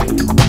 you.